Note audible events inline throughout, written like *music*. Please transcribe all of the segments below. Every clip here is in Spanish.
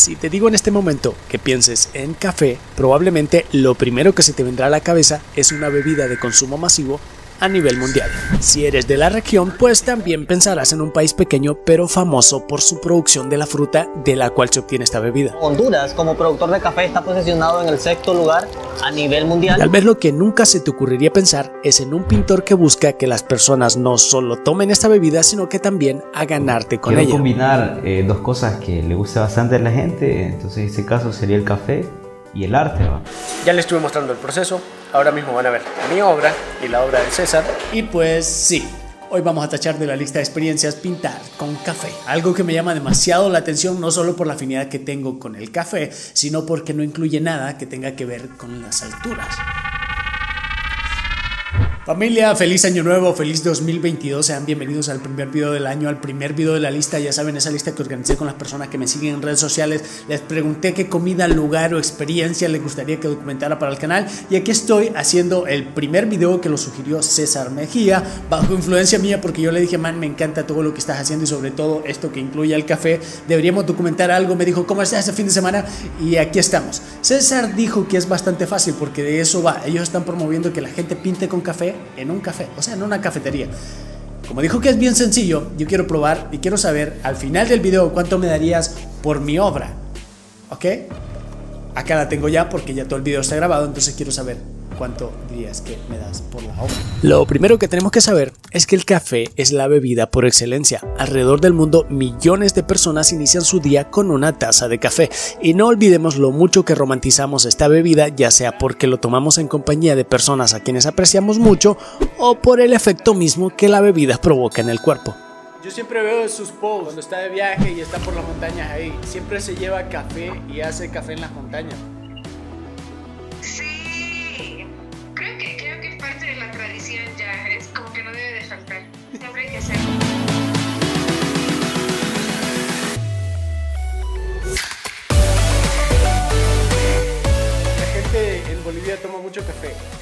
Si te digo en este momento que pienses en café, probablemente lo primero que se te vendrá a la cabeza es una bebida de consumo masivo a nivel mundial. Si eres de la región, pues también pensarás en un país pequeño pero famoso por su producción de la fruta de la cual se obtiene esta bebida. Honduras, como productor de café, está posicionado en el sexto lugar a nivel mundial. Tal vez lo que nunca se te ocurriría pensar es en un pintor que busca que las personas no solo tomen esta bebida, sino que también hagan arte con Quiero ella. combinar eh, dos cosas que le gusta bastante a la gente, entonces en este caso sería el café y el arte. ¿va? Ya les estuve mostrando el proceso, ahora mismo van a ver mi obra y la obra de César. Y pues sí, hoy vamos a tachar de la lista de experiencias pintar con café. Algo que me llama demasiado la atención, no solo por la afinidad que tengo con el café, sino porque no incluye nada que tenga que ver con las alturas. Familia, feliz año nuevo, feliz 2022, sean bienvenidos al primer video del año, al primer video de la lista, ya saben, esa lista que organicé con las personas que me siguen en redes sociales, les pregunté qué comida, lugar o experiencia les gustaría que documentara para el canal. Y aquí estoy haciendo el primer video que lo sugirió César Mejía, bajo influencia mía porque yo le dije, man, me encanta todo lo que estás haciendo y sobre todo esto que incluye el café, deberíamos documentar algo, me dijo, ¿cómo estás ese fin de semana? Y aquí estamos. César dijo que es bastante fácil porque de eso va, ellos están promoviendo que la gente pinte con café en un café, o sea, en una cafetería. Como dijo que es bien sencillo, yo quiero probar y quiero saber al final del video cuánto me darías por mi obra. ¿Ok? Acá la tengo ya porque ya todo el video está grabado, entonces quiero saber cuánto dirías que me das por la obra. Lo primero que tenemos que saber es que el café es la bebida por excelencia. Alrededor del mundo millones de personas inician su día con una taza de café y no olvidemos lo mucho que romantizamos esta bebida, ya sea porque lo tomamos en compañía de personas a quienes apreciamos mucho o por el efecto mismo que la bebida provoca en el cuerpo. Yo siempre veo sus posts cuando está de viaje y está por las montañas ahí. Siempre se lleva café y hace café en las montañas. Cafe.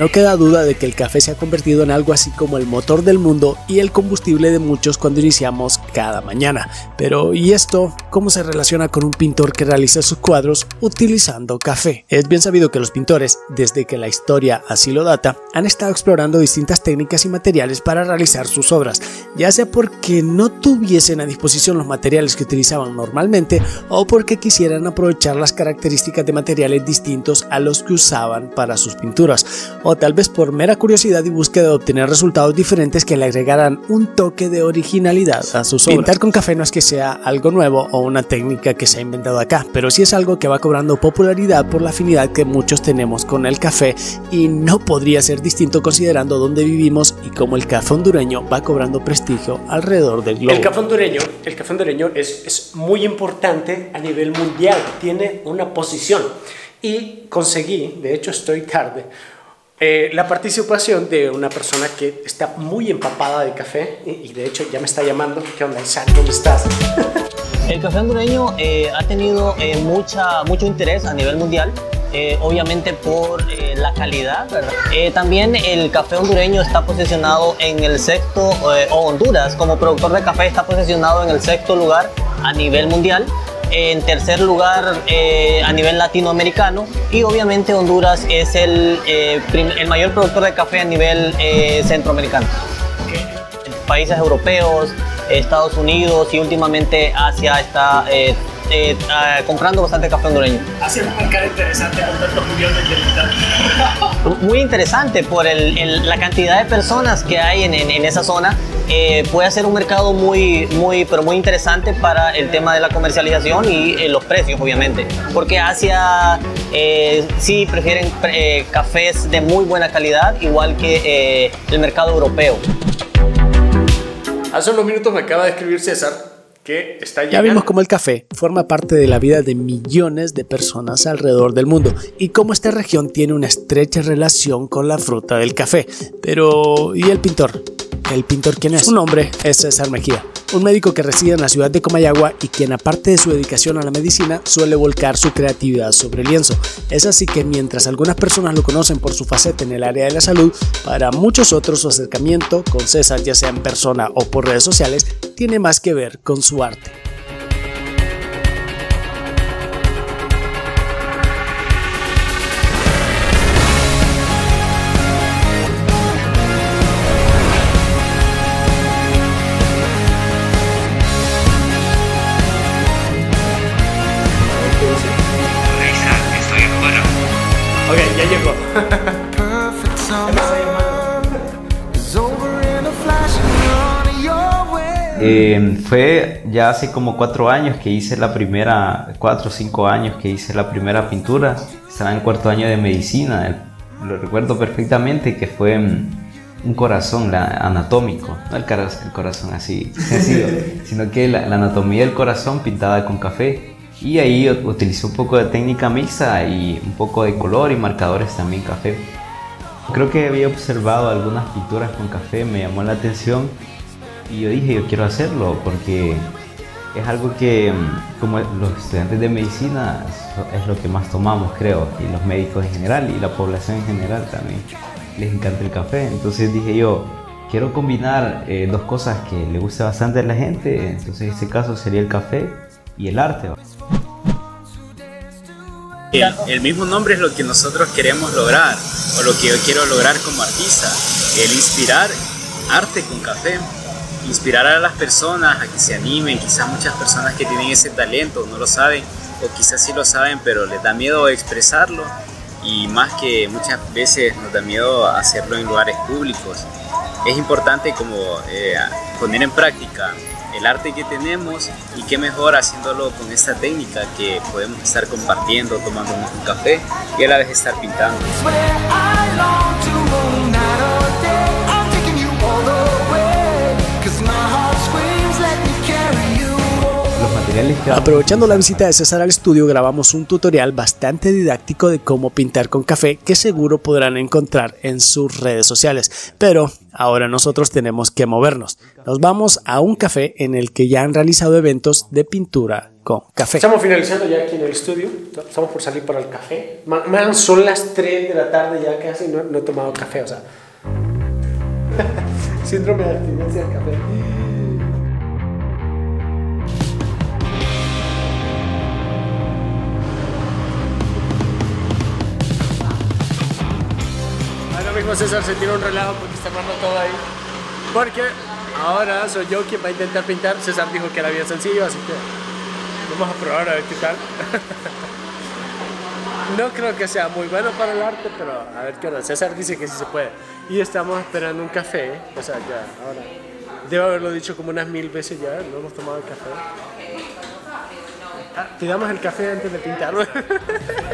No queda duda de que el café se ha convertido en algo así como el motor del mundo y el combustible de muchos cuando iniciamos cada mañana. Pero ¿y esto cómo se relaciona con un pintor que realiza sus cuadros utilizando café? Es bien sabido que los pintores, desde que la historia así lo data, han estado explorando distintas técnicas y materiales para realizar sus obras, ya sea porque no tuviesen a disposición los materiales que utilizaban normalmente o porque quisieran aprovechar las características de materiales distintos a los que usaban para sus pinturas, o tal vez por mera curiosidad y búsqueda de obtener resultados diferentes que le agregaran un toque de originalidad a sus obras. Pintar con café no es que sea algo nuevo o una técnica que se ha inventado acá, pero sí es algo que va cobrando popularidad por la afinidad que muchos tenemos con el café y no podría ser distinto considerando dónde vivimos y cómo el café hondureño va cobrando prestigio alrededor del globo. El café hondureño, el café hondureño es, es muy importante a nivel mundial, tiene una posición. Y conseguí, de hecho estoy tarde, eh, la participación de una persona que está muy empapada de café y, de hecho ya me está llamando. ¿Qué onda, Isaac? ¿Dónde estás? El café hondureño eh, ha tenido eh, mucha, mucho interés a nivel mundial, eh, obviamente por eh, la calidad. Eh, también el café hondureño está posicionado en el sexto, o Honduras como productor de café está posicionado en el sexto lugar a nivel mundial. En tercer lugar eh, a nivel latinoamericano. Y obviamente Honduras es el, eh, el mayor productor de café a nivel eh, centroamericano. Países europeos, Estados Unidos y últimamente Asia está eh, eh, comprando bastante café hondureño. Hace un mercado interesante con tantos millones de habitantes. *laughs* Muy interesante por el- el- la cantidad de personas que hay en, en- en esa zona. eh, puede ser un mercado muy, muy, pero muy interesante para el tema de la comercialización y eh, los precios, obviamente. Porque Asia eh, sí prefieren eh, cafés de muy buena calidad, igual que eh, el mercado europeo. Hace unos minutos me acaba de escribir César que está Ya vimos cómo el café forma parte de la vida de millones de personas alrededor del mundo y cómo esta región tiene una estrecha relación con la fruta del café. Pero, ¿y el pintor? El pintor quién es. Su nombre es César Mejía, un médico que reside en la ciudad de Comayagua y quien aparte de su dedicación a la medicina suele volcar su creatividad sobre el lienzo. Es así que mientras algunas personas lo conocen por su faceta en el área de la salud, para muchos otros su acercamiento con César, ya sea en persona o por redes sociales, tiene más que ver con su arte. Eh, fue ya hace como cuatro años que hice la primera, cuatro o cinco años que hice la primera pintura. Estaba en cuarto año de medicina. Lo recuerdo perfectamente que fue mm, un corazón la- anatómico, no el, el corazón así sencillo, *laughs* sino que la, la anatomía del corazón pintada con café. Y ahí utilicé un poco de técnica mixta y un poco de color y marcadores también café. Creo que había observado algunas pinturas con café, me llamó la atención y yo dije, yo quiero hacerlo porque es algo que, mm, como los estudiantes de medicina, es lo que más tomamos, creo, y los médicos en general y la población en general también les encanta el café. Entonces dije yo, quiero combinar eh, dos cosas que le gusta bastante a la gente, entonces en este caso sería el café y el arte. El, el mismo nombre es lo que nosotros queremos lograr, o lo que yo quiero lograr como artista, el inspirar arte con café, inspirar a las personas a que se animen, quizás muchas personas que tienen ese talento no lo saben, o quizás sí lo saben, pero les da miedo expresarlo, y más que muchas veces nos da miedo hacerlo en lugares públicos. Es importante como eh, poner en práctica el arte que tenemos y qué mejor haciéndolo con esta técnica que podemos estar compartiendo, tomándonos un café y a la vez estar pintando. Aprovechando la visita de César al estudio, grabamos un tutorial bastante didáctico de cómo pintar con café que seguro podrán encontrar en sus redes sociales. Pero ahora nosotros tenemos que movernos. Nos vamos a un café en el que ya han realizado eventos de pintura con café. Estamos finalizando ya aquí en el estudio. Estamos por salir para el café. Ma- Man, son las 3 de la tarde ya casi. No, no he tomado café, o sea. *laughs* Síndrome de abstinencia del café. César se tira un relajo porque está armando todo ahí. Porque ahora soy yo quien va a intentar pintar. César dijo que era bien sencillo, así que vamos a probar a ver qué tal. *laughs* No creo que sea muy bueno para el arte, pero a ver qué onda. César dice que sí se puede. Y estamos esperando un café. O sea, ya, ahora. Debo haberlo dicho como unas mil veces ya. No hemos tomado el café. Ah, te damos el café antes de pintarlo. *laughs*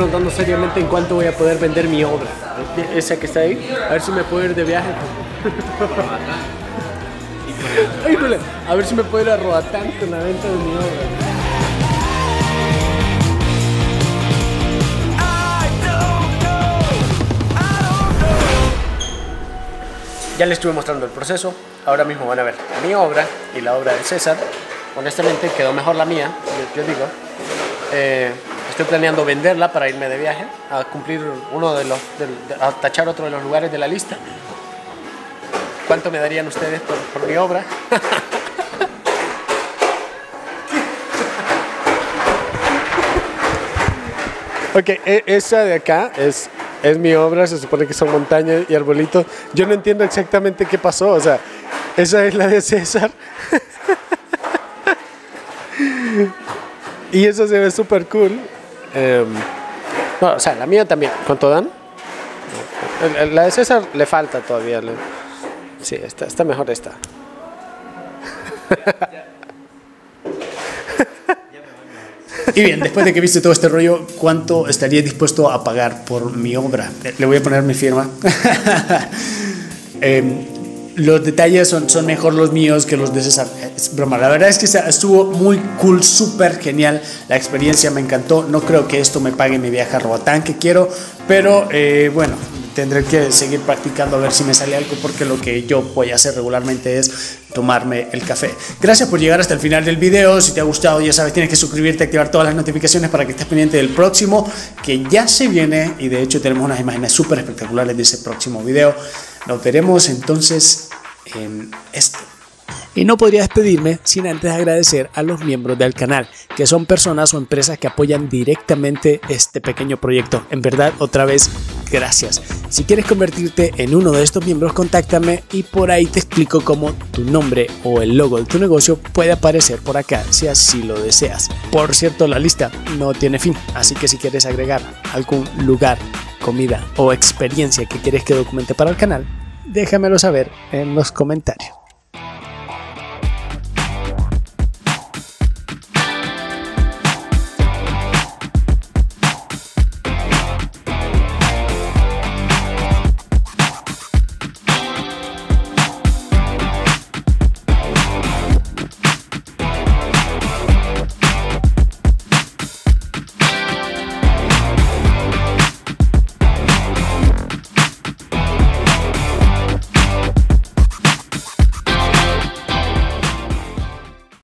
preguntando seriamente en cuánto voy a poder vender mi obra. Esa que está ahí. A ver si me puedo ir de viaje. Híjole, a ver si me puedo ir a Roatán con la venta de mi obra. Ya les estuve mostrando el proceso. Ahora mismo van a ver mi obra y la obra de César. Honestamente quedó mejor la mía, yo, yo digo. Eh, estoy planeando venderla para irme de viaje a cumplir uno de los, a tachar otro de los lugares de la lista. ¿Cuánto me darían ustedes por, por mi obra? *laughs* Ok, e- esa de acá es, es mi obra, se supone que son montañas y arbolitos. Yo no entiendo exactamente qué pasó, o sea, esa es la de César. *laughs* y eso se ve súper cool. No, o sea, la mía también. ¿Cuánto dan? La de César le falta todavía. Sí, está, está mejor esta. Y bien, después de que viste todo este rollo, ¿cuánto estaría dispuesto a pagar por mi obra? Le voy a poner mi firma. *laughs* Em, los detalles son, son mejor los míos que los de César. Es broma. La verdad es que estuvo muy cool, súper genial. La experiencia me encantó. No creo que esto me pague mi viaje a Roatán que quiero, pero eh, bueno, tendré que seguir practicando a ver si me sale algo porque lo que yo voy a hacer regularmente es tomarme el café. Gracias por llegar hasta el final del video. Si te ha gustado, ya sabes, tienes que suscribirte, activar todas las notificaciones para que estés pendiente del próximo que ya se viene y de hecho tenemos unas imágenes súper espectaculares de ese próximo video. Nos veremos entonces en este. Y no podría despedirme sin antes agradecer a los miembros del canal, que son personas o empresas que apoyan directamente este pequeño proyecto. En verdad, otra vez, gracias. Si quieres convertirte en uno de estos miembros, contáctame y por ahí te explico cómo tu nombre o el logo de tu negocio puede aparecer por acá, si así lo deseas. Por cierto, la lista no tiene fin, así que si quieres agregar algún lugar, comida o experiencia que quieres que documente para el canal, déjamelo saber en los comentarios.